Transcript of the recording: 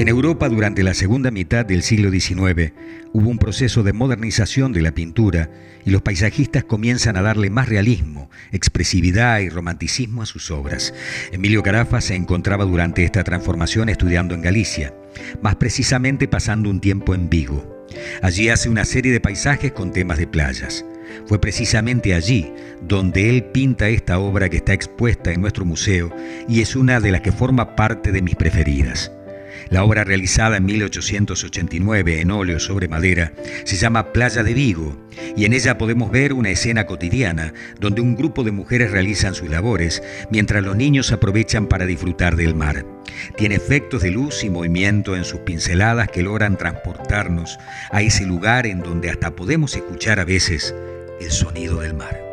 En Europa durante la segunda mitad del siglo XIX hubo un proceso de modernización de la pintura y los paisajistas comienzan a darle más realismo, expresividad y romanticismo a sus obras. Emilio Carafa se encontraba durante esta transformación estudiando en Galicia, más precisamente pasando un tiempo en Vigo. Allí hace una serie de paisajes con temas de playas. Fue precisamente allí donde él pinta esta obra que está expuesta en nuestro museo y es una de las que forma parte de mis preferidas. La obra realizada en 1889 en óleo sobre madera se llama Playa de Vigo y en ella podemos ver una escena cotidiana donde un grupo de mujeres realizan sus labores mientras los niños aprovechan para disfrutar del mar. Tiene efectos de luz y movimiento en sus pinceladas que logran transportarnos a ese lugar en donde hasta podemos escuchar a veces el sonido del mar.